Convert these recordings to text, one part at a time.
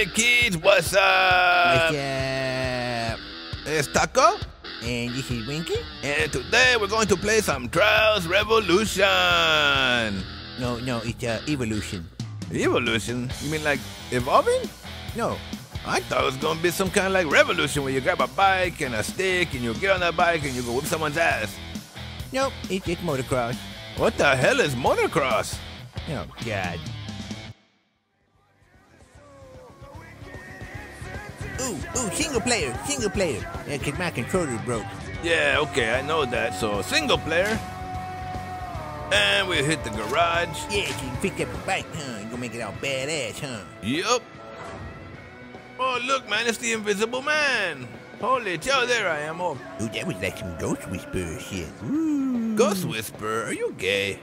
Hey kids, what's up? What's up? It's Taco, And this is Winkie? and today we're going to play some Trials Revolution. No, no, it's uh, Evolution. Evolution? You mean like evolving? No, I thought it was gonna be some kind of like revolution where you grab a bike and a stick and you get on that bike and you go whip someone's ass. nope, it's just motocross. What the hell is motocross? Oh, God. Ooh, ooh, single player, single player. Yeah, 'cause my controller broke. Yeah, okay, I know that. So single player. And we hit the garage. Yeah, you can pick up a bike, huh? You gonna make it all badass, huh? Yup. Oh, look, man, it's the Invisible Man. Holy cow, there I am. Oh, Ooh, that was like some Ghost Whisperer shit. Ooh. Ghost Whisperer, are you gay?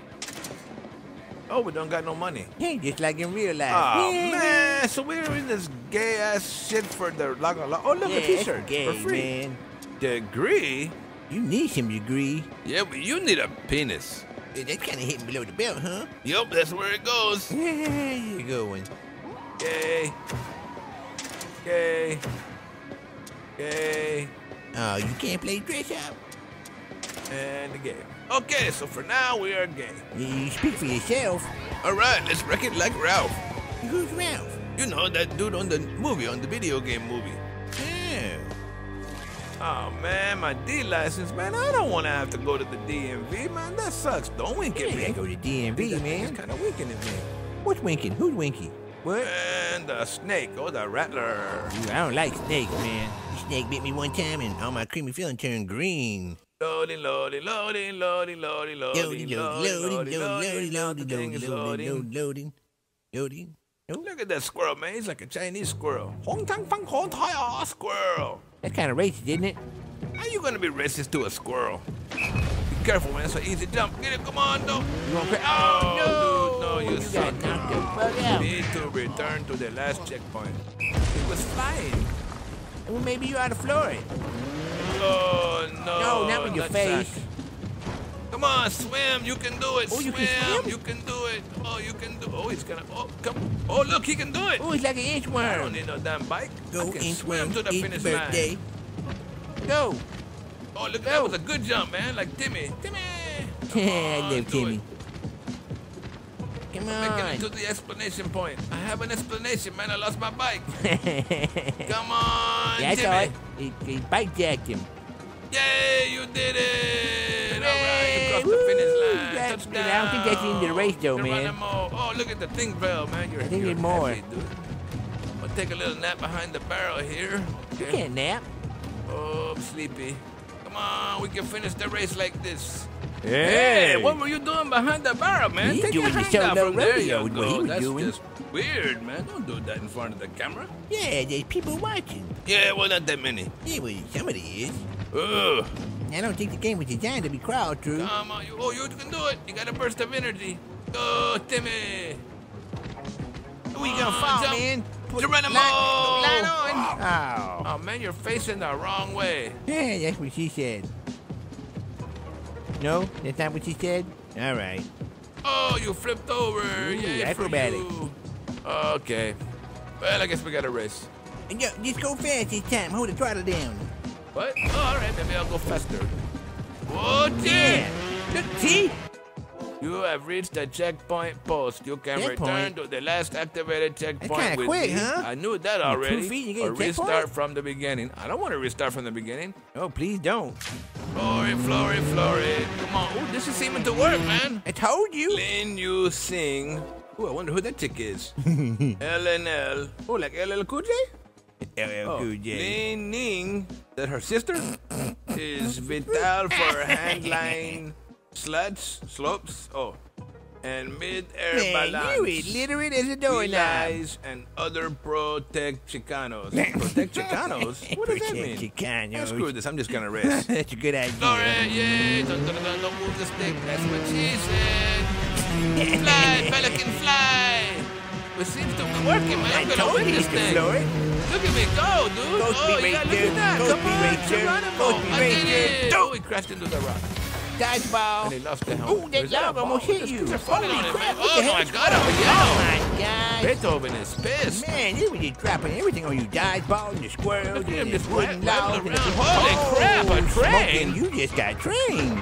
Oh, we don't got no money. Hey, just like in real life. Oh, yeah. man, so we're in this gay ass shit for the log. log- Oh, look, Yeah, a t-shirt gay, for free. man. Degree? You need some degree. Yeah, but you need a penis. Yeah, that's kind of hitting below the belt, huh? Yup, that's where it goes. Yeah, you going. Gay. Gay. Gay. Oh, you can't play dress up. And the gay. Okay, so for now we are gay. You, speak for yourself. All right, let's wreck it like Ralph. Who's Ralph? You know that dude on the movie, on the video game movie. Yeah. Oh man, my D license, man. I don't want to have to go to the DMV, man. That sucks. Don't wink at me. gotta go to DMV, It's man. kind of winking at me. What's winking? Who's winking? What? And the snake, or the rattler. Ooh, I don't like snakes, man. The snake bit me one time and all my creamy feeling turned green. Loading, loading, loading, loading, loading, loading, Loading, loading, loading, loading, loading, Thing is loading, loading, loading, loading. Oh, Look at that squirrel, man. He's like a Chinese squirrel. Hong Tang Fang Hong Tai Ah squirrel. that's kind of racist, isn't it? How you gonna be racist to a squirrel? Be careful, man. It's an easy jump. Get it, come on, though. You gonna cra- Oh, Oh, dude, no, you You suck. got knocked the fuck out. Need to return to the last checkpoint. It was flying. Well, maybe you ought to floor it. Oh no! No, not with your face. Come on, swim! You can do it. Oh, you swim! can swim? You can do it. Oh, you can do. Oh, he's gonna. Oh, come. Oh, look, he can do it. Oh, it's like an I don't inchworm. need no damn bike. Go I can inchworm, swim to the finish birthday. line. Go. Oh, look, Go. that was a good jump, man. Like Timmy. Timmy. I love Timmy. it. Come Making on. it to the explanation point. I have an explanation, man. I lost my bike. Come on, Yeah, saw it. He, he bike jacked him. Yay, you did it! All right, Hooray! you crossed the finish line. Touchdown. I don't think that's the end of the race, though, man. Oh, look at the thing bell, man. You're, I think you're there's more. dude. I'll take a little nap behind the barrel here. You can't nap. Oh, I'm sleepy. Come on, we can finish the race like this. Hey! what were you doing behind the barrel, man? He's Take your doing the hand out solo from there, rodeo you is what he was That's doing. just weird, man. Don't do that in front of the camera. Yeah, there's people watching. Yeah, well, not that many. Yeah, well, somebody is. Ugh. I don't think the game was designed to be crowd through. Come on, you, oh, you can do it. You got a burst of energy. Go, Timmy. Who you gonna on, fall, jump. man? Put Geronimo! Line, line on. Oh. oh. Oh, man, you're facing the wrong way. Yeah, that's what she said. No, that's not what she said? All right. Oh, you flipped over. Ooh, acrobatic. Okay. Well, I guess we gotta race. Yo, just go fast this time. Hold the throttle down. What? Oh, all right, maybe I'll go faster. Oh, Whoa, Yeah. Look, see? You have reached the checkpoint post. You can return to the last activated checkpoint with quick, me. huh? I knew that already. feet, you or a checkpoint? restart from the beginning. I don't want to restart from the beginning. Oh, please don't. Flory, Flory, Flory. Come on. Ooh, this is seeming to work, man. I told you. Lin Yu Sing. Ooh, I wonder who that chick is. LNL. Oh, like LL Cool J? LL Oh, Cool J. Lin Ning, that her sister, is Vital for handline sluts, slopes, oh, and mid-air Man, balance. you illiterate as a doorknob. And other protect Chicanos. protect Chicanos? What does that mean? Protect Ah, Chicanos. screw this, I'm just gonna rest. That's a good idea. Glory, yay! Dun, dun, dun, dun, don't move the stick. That's what she said. Fly, pelican, fly. It seems to be working, man. I'm gonna win this thing. floor. Look at me go, dude. Ghost oh, yeah, look at that. Come on, Geronimo. I did it. Oh, he crashed into the rock. Dodgeball. And he lost oh, the helmet. Ooh, that Is that a dog almost hit you. kids are falling Holy it, crap, Oh my? God, oh, oh my God. Beethoven is pissed. Man, you were just dropping everything on you. Dodgeball and the squirrels Look at him and the just wooden ra- logs. and the- around. Holy crap, a Oh, train. You just got trained.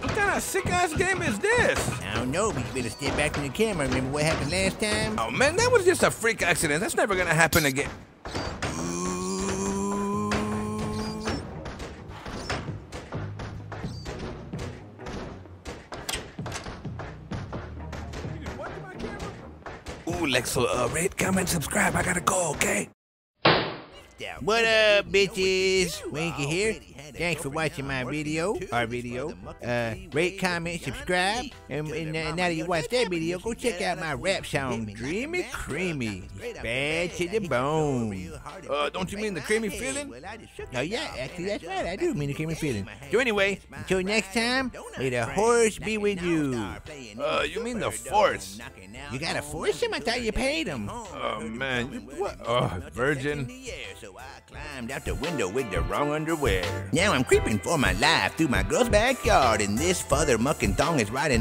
What kind of sick ass game is this? I don't know, but you better step back from the camera. Remember what happened last time? Oh man, that was just a freak accident. That's never gonna happen again. Ooh, Lexo, uh, rate, comment, subscribe. I gotta go, okay? What up, bitches? Winkie here. Thanks for watching my video, our video. Uh, rate, comment, subscribe. And, and uh, now that you watched that video, go check out my rap song, Dreamy Creamy. Bad to the bone. Uh, don't you mean the creamy feeling? Oh, yeah, actually, that's right. I do mean the creamy feeling. So, anyway, until next time, may the horse be with you. Uh, you mean the force? You gotta force him? I thought you paid him. Oh man, you, what? Oh, virgin. So I climbed out the window with the wrong underwear. Now I'm creeping for my life through my girl's backyard, and this father mucking thong is riding